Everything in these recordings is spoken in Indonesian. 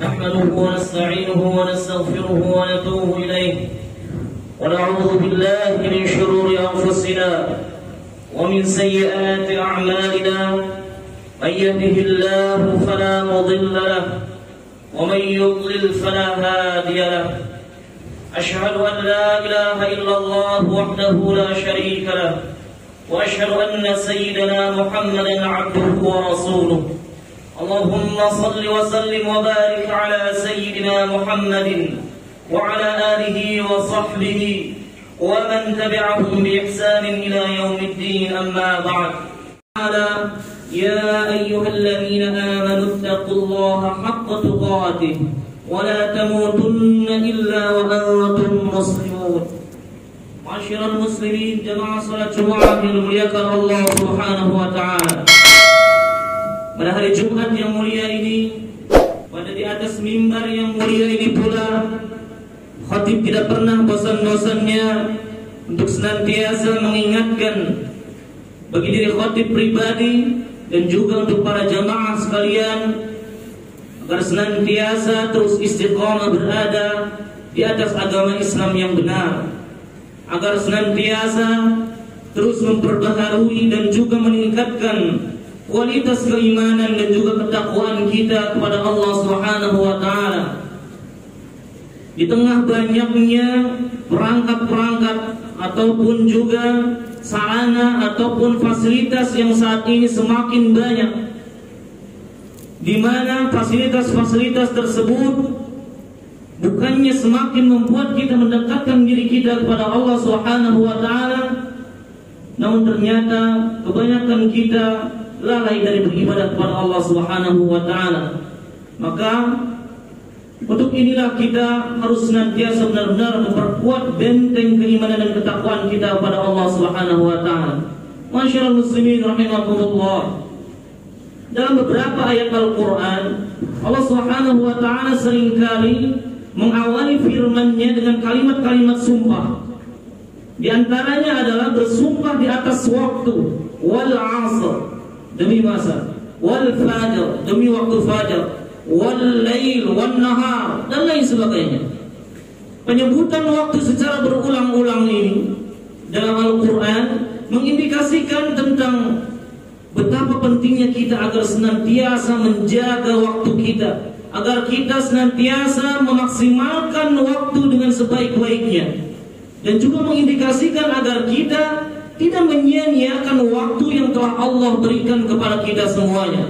نحمده ونستعينه ونستغفره ونتوب إليه. ونعوذ بالله من شرور أنفسنا ومن سيئات أعمالنا. من يهده الله فلا مضل له ومن يضلل فلا هادي له. أشهد أن لا إله إلا الله وحده لا شريك له. وأشهد أن سيدنا محمدا عبده ورسوله. اللهم صل وسلم وبارك على سيدنا محمد وعلى آله وصحبه ومن تبعهم بإحسان إلى يوم الدين أما بعد تعالى يا أيها الذين آمنوا اتقوا الله حق تقاته ولا تموتن إلا وأنتم مسلمون معاشر المسلمين جماعة صلاة جمعة Allah Subhanahu wa taala. Pada hari Jumat yang mulia ini, pada di atas mimbar yang mulia ini pula, khatib tidak pernah bosan-bosannya untuk senantiasa mengingatkan bagi diri khatib pribadi dan juga untuk para jamaah sekalian agar senantiasa terus istiqamah berada di atas agama Islam yang benar. Agar senantiasa terus memperbaharui dan juga meningkatkan kualitas keimanan dan juga ketakwaan kita kepada Allah Subhanahu wa taala. Di tengah banyaknya perangkat-perangkat ataupun juga sarana ataupun fasilitas yang saat ini semakin banyak di mana fasilitas-fasilitas tersebut bukannya semakin membuat kita mendekatkan diri kita kepada Allah Subhanahu wa taala namun ternyata kebanyakan kita lalai dari beribadah kepada Allah Subhanahu wa taala maka untuk inilah kita harus senantiasa benar-benar memperkuat benteng keimanan dan ketakwaan kita kepada Allah Subhanahu wa taala. Masyaallah muslimin rahimakumullah. Dalam beberapa ayat Al-Qur'an, Allah Subhanahu wa taala sering kali mengawali firman-Nya dengan kalimat-kalimat sumpah. Di antaranya adalah bersumpah di atas waktu wal 'asr demi masa, wal fajr demi waktu fajar, wal lail wan nahar dan lain sebagainya. Penyebutan waktu secara berulang-ulang ini dalam Al-Qur'an mengindikasikan tentang betapa pentingnya kita agar senantiasa menjaga waktu kita, agar kita senantiasa memaksimalkan waktu dengan sebaik-baiknya. Dan juga mengindikasikan agar kita tidak menyia-nyiakan waktu yang telah Allah berikan kepada kita semuanya.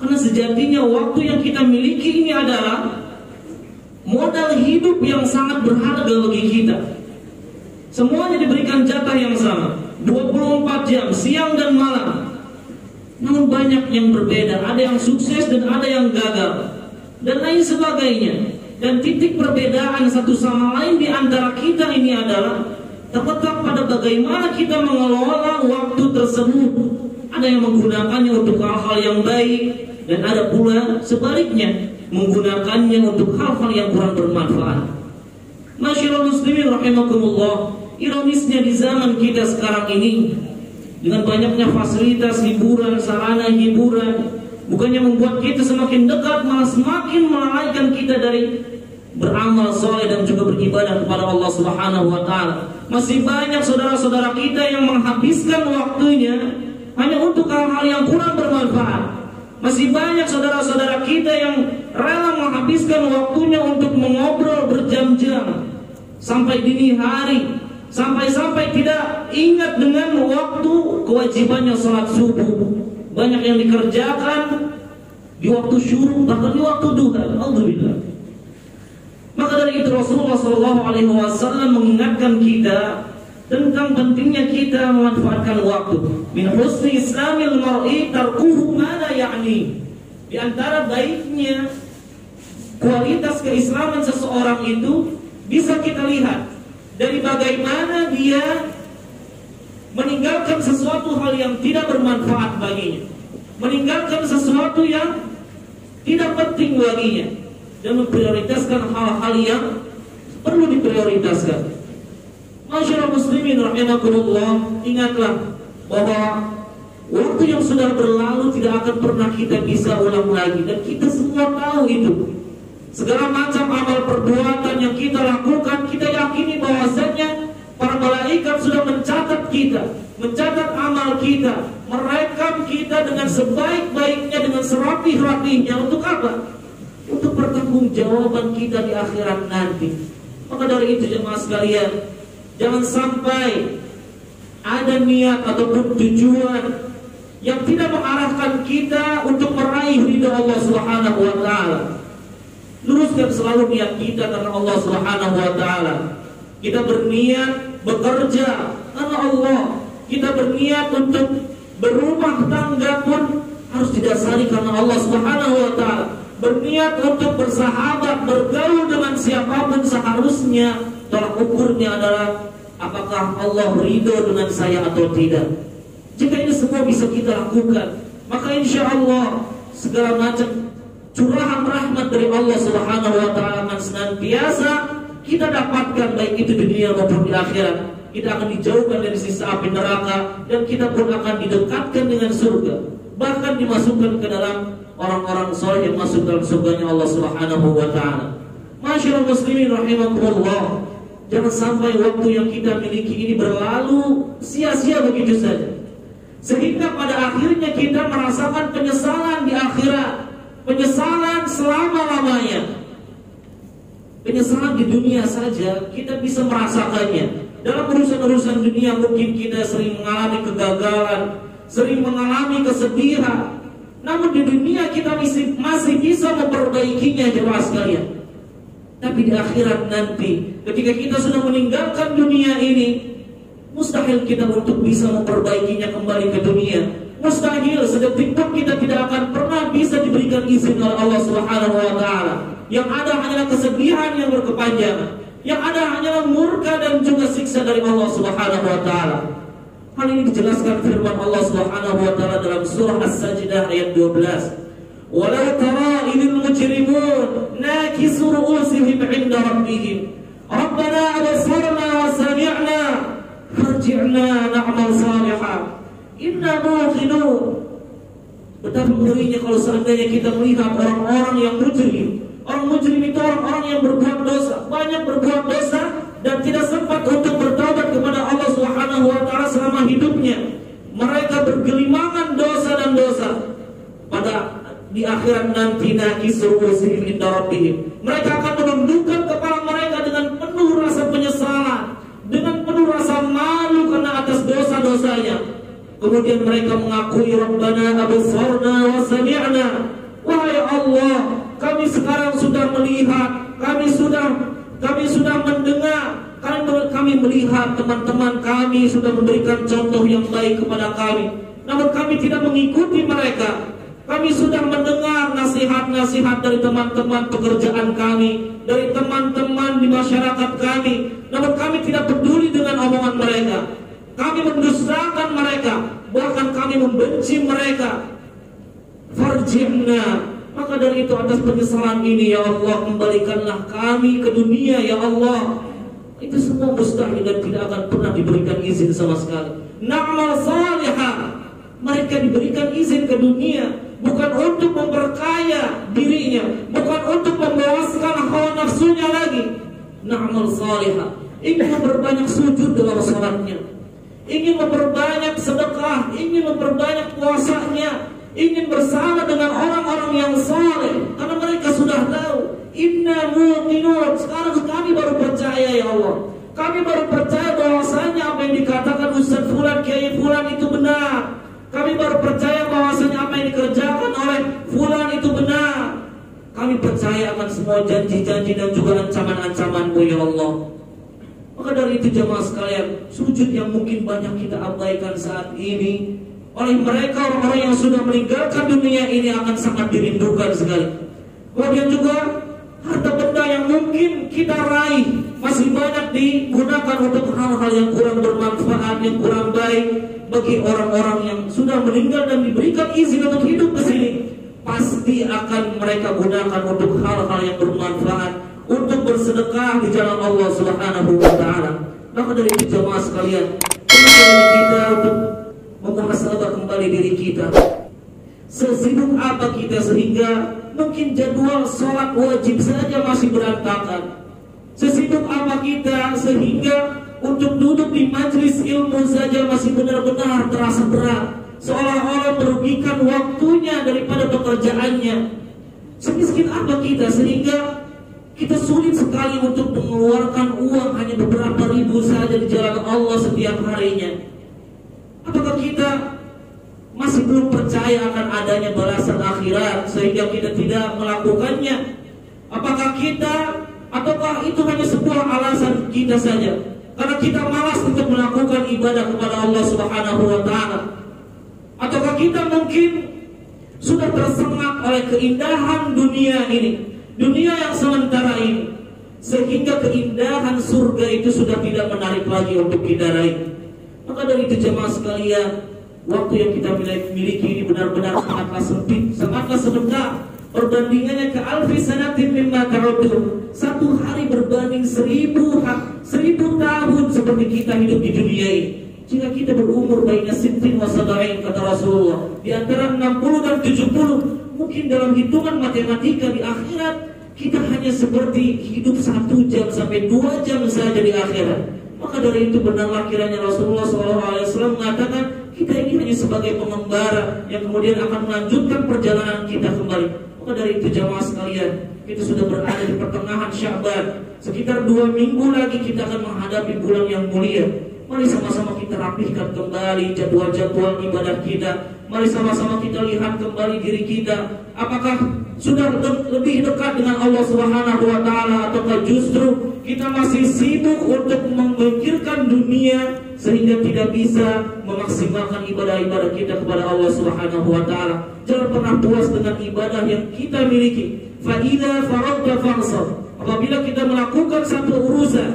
Karena sejatinya waktu yang kita miliki ini adalah modal hidup yang sangat berharga bagi kita. Semuanya diberikan jatah yang sama, 24 jam, siang dan malam. Namun banyak yang berbeda, ada yang sukses dan ada yang gagal. Dan lain sebagainya. Dan titik perbedaan satu sama lain di antara kita ini adalah terletak pada bagaimana kita mengelola waktu tersebut. Ada yang menggunakannya untuk hal-hal yang baik, dan ada pula sebaliknya menggunakannya untuk hal-hal yang kurang bermanfaat. Masyaallah muslimin rahimakumullah, ironisnya di zaman kita sekarang ini dengan banyaknya fasilitas hiburan, sarana hiburan, bukannya membuat kita semakin dekat, malah semakin melalaikan kita dari beramal soleh dan juga beribadah kepada Allah Subhanahu wa taala. Masih banyak saudara-saudara kita yang menghabiskan waktunya hanya untuk hal-hal yang kurang bermanfaat. Masih banyak saudara-saudara kita yang rela menghabiskan waktunya untuk mengobrol berjam-jam sampai dini hari, sampai-sampai tidak ingat dengan waktu kewajibannya sholat subuh. Banyak yang dikerjakan di waktu syuruk bahkan di waktu duha. Alhamdulillah. Maka dari itu Rasulullah Wasallam mengingatkan kita tentang pentingnya kita memanfaatkan waktu. Min husni islamil mar'i tarkuhu mana yakni. Di antara baiknya kualitas keislaman seseorang itu bisa kita lihat dari bagaimana dia meninggalkan sesuatu hal yang tidak bermanfaat baginya. Meninggalkan sesuatu yang tidak penting baginya dan memprioritaskan hal-hal yang perlu diprioritaskan. Masyarakat muslimin rahimakumullah, ingatlah bahwa waktu yang sudah berlalu tidak akan pernah kita bisa ulang lagi dan kita semua tahu itu. Segala macam amal perbuatan yang kita lakukan, kita yakini bahwasanya para malaikat sudah mencatat kita, mencatat amal kita, merekam kita dengan sebaik-baiknya, dengan serapih-rapihnya. Untuk apa? Untuk pertanggungjawaban kita di akhirat nanti. Maka dari itu jemaah sekalian, jangan sampai ada niat ataupun tujuan yang tidak mengarahkan kita untuk meraih ridha Allah Subhanahu wa taala. Luruskan selalu niat kita karena Allah Subhanahu wa taala. Kita berniat bekerja karena Allah. Kita berniat untuk berumah tangga pun harus didasari karena Allah Subhanahu wa taala. Berniat untuk bersahabat, bergaul dengan siapa pun seharusnya tolak ukurnya adalah apakah Allah ridho dengan saya atau tidak. Jika ini semua bisa kita lakukan, maka insya Allah segala macam curahan rahmat dari Allah Subhanahu wa taala akan senantiasa kita dapatkan baik itu di dunia maupun di akhirat. Kita akan dijauhkan dari sisa api neraka dan kita pun akan didekatkan dengan surga. Bahkan dimasukkan ke dalam orang-orang soleh yang masuk dalam surganya Allah Subhanahu wa taala. Masyaallah muslimin rahimakumullah. Jangan sampai waktu yang kita miliki ini berlalu sia-sia begitu saja. Sehingga pada akhirnya kita merasakan penyesalan di akhirat Penyesalan selama-lamanya Penyesalan di dunia saja kita bisa merasakannya Dalam urusan-urusan dunia mungkin kita sering mengalami kegagalan Sering mengalami kesedihan Namun di dunia kita masih, masih bisa memperbaikinya jemaah sekalian Tapi di akhirat nanti Ketika kita sudah meninggalkan dunia ini Mustahil kita untuk bisa memperbaikinya kembali ke dunia. Mustahil sedetik pun kita tidak akan pernah bisa diberikan izin oleh Allah Subhanahu wa taala. Yang ada hanyalah kesedihan yang berkepanjangan. Yang ada hanyalah murka dan juga siksa dari Allah Subhanahu wa taala. Hal ini dijelaskan firman Allah Subhanahu wa taala dalam surah As-Sajdah ayat 12. Walau tara idil mujrimun nakisu ru'usihim 'inda rabbihim. Rabbana absarna wa sami'na Farji'na na'mal salihah Inna muqinun Betapa ngerinya kalau seandainya kita melihat orang-orang yang mujrim Orang mujrim itu orang-orang yang berbuat dosa Banyak berbuat dosa Dan tidak sempat untuk bertobat kepada Allah selama hidupnya Mereka bergelimangan dosa dan dosa Pada di akhirat nanti nakisru usihim inda rabbihim Mereka akan menundukkan kepala mereka dengan penuh rasa penyesalan dengan penuh rasa malu karena atas dosa-dosanya. Kemudian mereka mengakui Rabbana absarna wa sami'na. Wahai Allah, kami sekarang sudah melihat, kami sudah kami sudah mendengar, kami, kami melihat teman-teman kami sudah memberikan contoh yang baik kepada kami. Namun kami tidak mengikuti mereka. Kami sudah mendengar nasihat-nasihat dari teman-teman pekerjaan kami, dari teman-teman di masyarakat kami. Namun kami tidak peduli dengan omongan mereka. Kami mendustakan mereka, bahkan kami membenci mereka. Farjimna. Maka dari itu atas penyesalan ini ya Allah kembalikanlah kami ke dunia ya Allah. Itu semua mustahil dan tidak akan pernah diberikan izin sama sekali. Na'mal salihah. Mereka diberikan izin ke dunia bukan untuk memperkaya dirinya, bukan untuk membawaskan hawa nafsunya lagi. Na'mal salihah. Ingin memperbanyak sujud dalam salatnya. Ingin memperbanyak sedekah, ingin memperbanyak puasanya, ingin bersama dengan orang-orang yang saleh karena mereka sudah tahu inna muqinun sekarang kami baru percaya ya Allah kami baru percaya bahwasanya apa yang dikatakan Ustaz Fulan Kiai Fulan itu benar kami baru percaya bahwasanya apa yang dikerjakan oleh Fulan itu benar kami percaya akan semua janji-janji dan juga ancaman-ancamanmu ya Allah maka dari itu jemaah sekalian sujud yang mungkin banyak kita abaikan saat ini oleh mereka orang-orang yang sudah meninggalkan dunia ini akan sangat dirindukan sekali. Kemudian juga harta benda yang mungkin kita raih masih banyak digunakan untuk hal-hal yang kurang bermanfaat, yang kurang baik bagi orang-orang yang sudah meninggal dan diberikan izin untuk hidup di sini. Pasti akan mereka gunakan untuk hal-hal yang bermanfaat, untuk bersedekah di jalan Allah Subhanahu wa taala. Maka dari itu jemaah sekalian, kita untuk memuhasabah kembali diri kita. Sesibuk apa kita sehingga mungkin jadwal sholat wajib saja masih berantakan. Sesibuk apa kita sehingga untuk duduk di majelis ilmu saja masih benar-benar terasa berat. Seolah-olah merugikan waktunya daripada pekerjaannya. Semiskin apa kita sehingga kita sulit sekali untuk mengeluarkan uang hanya beberapa ribu saja di jalan Allah setiap harinya. Apakah kita masih belum percaya akan adanya balasan akhirat sehingga kita tidak melakukannya? Apakah kita ataukah itu hanya sebuah alasan kita saja? Karena kita malas untuk melakukan ibadah kepada Allah Subhanahu wa taala. Ataukah kita mungkin sudah tersengat oleh keindahan dunia ini, dunia yang sementara ini, sehingga keindahan surga itu sudah tidak menarik lagi untuk kita raih. Maka dari itu jemaah sekalian, Waktu yang kita miliki ini benar-benar sangatlah sempit, sangatlah sebentar. Perbandingannya ke alfi sanatin mimma ta'udun. Satu hari berbanding seribu seribu tahun seperti kita hidup di dunia ini. Jika kita berumur baiknya wasadain kata Rasulullah Di antara 60 dan 70 Mungkin dalam hitungan matematika di akhirat Kita hanya seperti hidup satu jam sampai dua jam saja di akhirat Maka dari itu benarlah kiranya Rasulullah SAW mengatakan kita ini hanya sebagai pengembara yang kemudian akan melanjutkan perjalanan kita kembali. Maka dari itu jamaah sekalian, kita sudah berada di pertengahan Syaban. Sekitar dua minggu lagi kita akan menghadapi bulan yang mulia. Mari sama-sama kita rapihkan kembali jadwal-jadwal ibadah kita. Mari sama-sama kita lihat kembali diri kita. Apakah sudah lebih dekat dengan Allah Subhanahu wa taala ataukah justru kita masih sibuk untuk memikirkan dunia sehingga tidak bisa memaksimalkan ibadah-ibadah kita kepada Allah Subhanahu wa taala. Jangan pernah puas dengan ibadah yang kita miliki. Fa idza fansab. Apabila kita melakukan satu urusan,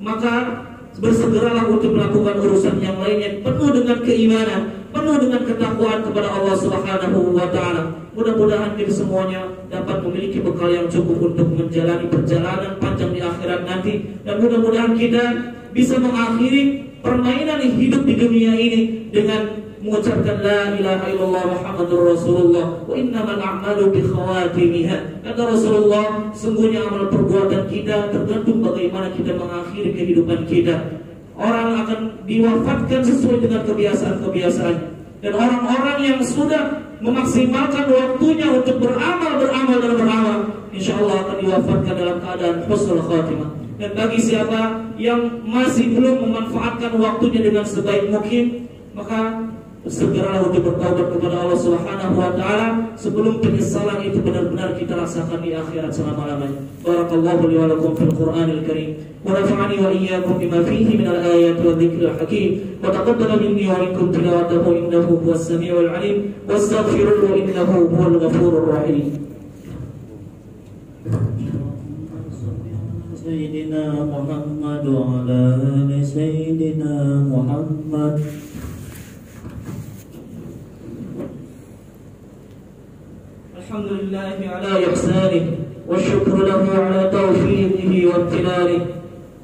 maka bersegeralah untuk melakukan urusan yang lainnya penuh dengan keimanan, penuh dengan ketakwaan kepada Allah Subhanahu wa taala. Mudah-mudahan kita semuanya dapat memiliki bekal yang cukup untuk menjalani perjalanan panjang di akhirat nanti. Dan mudah-mudahan kita bisa mengakhiri permainan hidup di dunia ini dengan mengucapkan la ilaha illallah Muhammadur Rasulullah. Wa innamal a'malu bi khawatimiha. Kata Rasulullah sungguhnya amal perbuatan kita mengakhiri kehidupan kita. Orang akan diwafatkan sesuai dengan kebiasaan-kebiasaan. Dan orang-orang yang sudah memaksimalkan waktunya untuk beramal beramal dan beramal insya Allah akan diwafatkan dalam keadaan husnul khatimah. Dan bagi siapa yang masih belum memanfaatkan waktunya dengan sebaik mungkin maka segeralah untuk bertaubat kepada Allah Subhanahu wa taala sebelum penyesalan itu benar-benar kita rasakan di akhirat selama-lamanya. Barakallahu li wa lakum fil Qur'anil Karim wa nafa'ani wa iyyakum bima fihi min al-ayati wa dhikril hakim wa taqabbala minni wa minkum tilawatahu innahu huwas samiul alim wastaghfiruhu innahu huwal ghafurur rahim. سيدنا محمد وعلى آل سيدنا محمد الحمد لله على إحسانه والشكر له على توفيقه وامتنانه.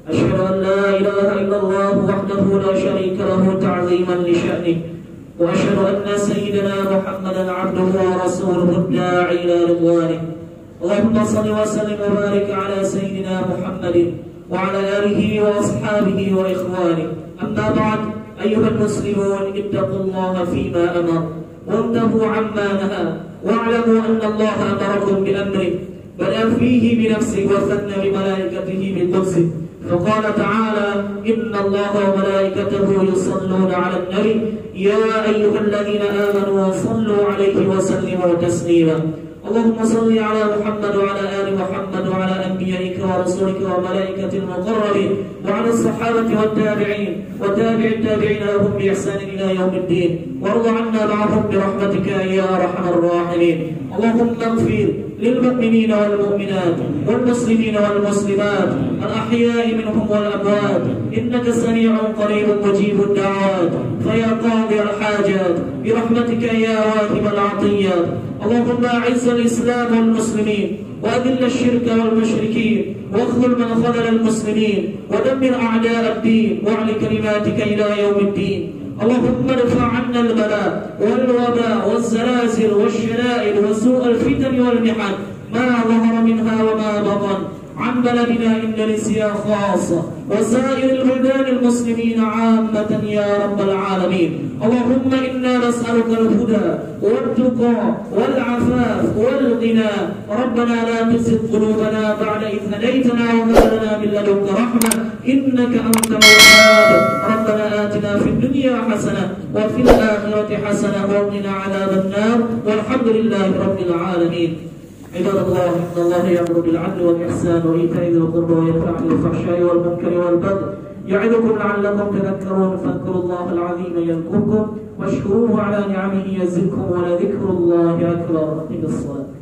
أشهد أن لا إله إلا الله وحده لا شريك له تعظيما لشأنه وأشهد أن سيدنا محمدا عبده ورسوله الداعي إلى رضوانه. اللهم صل وسلم وبارك على سيدنا محمد وعلى آله وأصحابه وإخوانه. أما بعد أيها المسلمون اتقوا الله فيما أمر. وانتهوا عما نهى. واعلموا أن الله أمركم بأمره بدأ فيه بنفسه وثنى بملائكته بقدسه فقال تعالى إن الله وملائكته يصلون على النبي يا أيها الذين آمنوا صلوا عليه وسلموا تسليما. اللهم صل على محمد وعلى آل محمد وعلى أنبيائك ورسولك وملائكة المقربين وعلى الصحابة والتابعين وتابع التابعين لهم بإحسان إلى يوم الدين وارض عنا معهم برحمتك يا أرحم الراحمين. اللهم اغفر للمؤمنين والمؤمنات والمسلمين والمسلمات الأحياء منهم والأموات. إنك سميع قريب مجيب الدعوات. فيا قاضي الحاجات. برحمتك يا واهب العطيات. اللهم أعز الإسلام والمسلمين وأذل الشرك والمشركين واخذل من خذل المسلمين ودمر أعداء الدين واعل كلماتك إلى يوم الدين. اللهم ادفع عنا البلاء والوباء والزلازل والشدائد وسوء الفتن والمحن ما ظهر منها وما بطن. عن بلدنا إندونيسيا خاصة وسائر البلدان المسلمين عامة يا رب العالمين. اللهم إنا نسألك الهدى والتقى والعفاف والغنى. ربنا لا تزغ قلوبنا بعد إذ هديتنا وهب لنا من لدنك رحمة. إنك أنت الوهاب. ربنا آتنا في الدنيا حسنة وفي الآخرة حسنة وقنا عذاب النار. والحمد لله رب العالمين. عباد الله إن الله يأمر بالعدل والإحسان وإيتاء ذي القربى وينهى عن الفحشاء والمنكر والبغي يعظكم لعلكم تذكرون فاذكروا الله العظيم يذكركم واشكروه على نعمه يزدكم ولذكر الله أكبر من الصلاة